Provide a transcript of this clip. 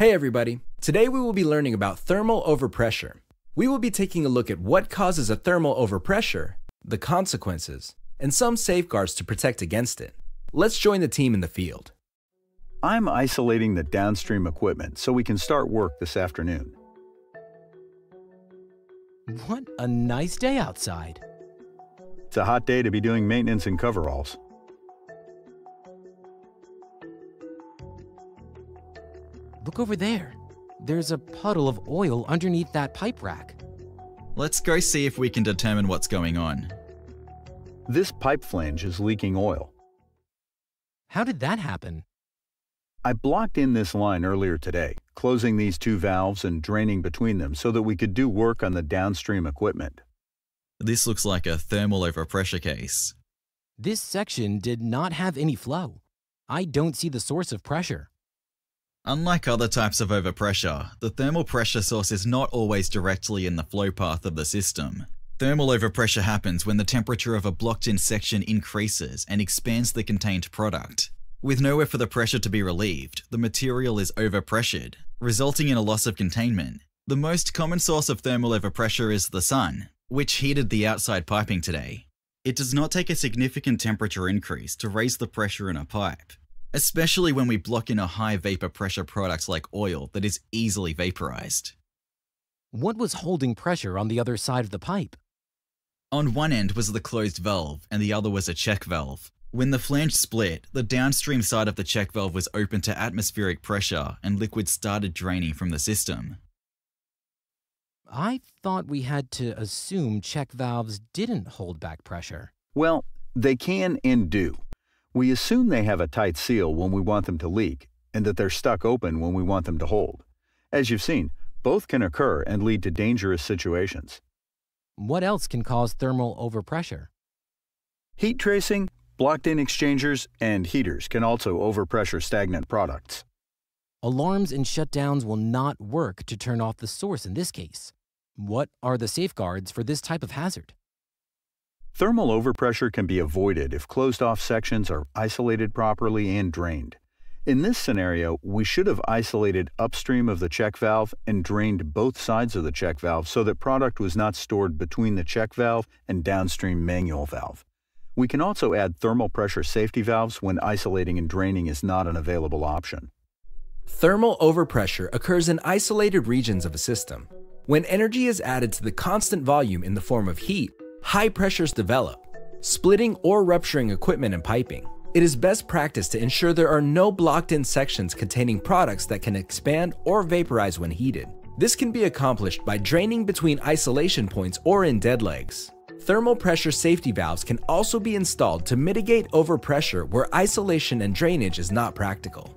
Hey everybody! Today we will be learning about thermal overpressure. We will be taking a look at what causes a thermal overpressure, the consequences, and some safeguards to protect against it. Let's join the team in the field. I'm isolating the downstream equipment so we can start work this afternoon. What a nice day outside. It's a hot day to be doing maintenance in coveralls. Look over there. There's a puddle of oil underneath that pipe rack. Let's go see if we can determine what's going on. This pipe flange is leaking oil. How did that happen? I blocked in this line earlier today, closing these two valves and draining between them so that we could do work on the downstream equipment. This looks like a thermal overpressure case. This section did not have any flow. I don't see the source of pressure. Unlike other types of overpressure, the thermal pressure source is not always directly in the flow path of the system. Thermal overpressure happens when the temperature of a blocked-in section increases and expands the contained product. With nowhere for the pressure to be relieved, the material is overpressured, resulting in a loss of containment. The most common source of thermal overpressure is the sun, which heated the outside piping today. It does not take a significant temperature increase to raise the pressure in a pipe, especially when we block in a high vapor pressure product like oil that is easily vaporized. What was holding pressure on the other side of the pipe? On one end was the closed valve and the other was a check valve. When the flange split, the downstream side of the check valve was open to atmospheric pressure and liquid started draining from the system. I thought we had to assume check valves didn't hold back pressure. Well, they can and do. We assume they have a tight seal when we want them to leak, and that they're stuck open when we want them to hold. As you've seen, both can occur and lead to dangerous situations. What else can cause thermal overpressure? Heat tracing, blocked-in exchangers, and heaters can also overpressure stagnant products. Alarms and shutdowns will not work to turn off the source in this case. What are the safeguards for this type of hazard? Thermal overpressure can be avoided if closed-off sections are isolated properly and drained. In this scenario, we should have isolated upstream of the check valve and drained both sides of the check valve so that product was not stored between the check valve and downstream manual valve. We can also add thermal pressure safety valves when isolating and draining is not an available option. Thermal overpressure occurs in isolated regions of a system. When energy is added to the constant volume in the form of heat, high pressures develop, splitting or rupturing equipment and piping. It is best practice to ensure there are no blocked-in sections containing products that can expand or vaporize when heated. This can be accomplished by draining between isolation points or in dead legs. Thermal pressure safety valves can also be installed to mitigate overpressure where isolation and drainage is not practical.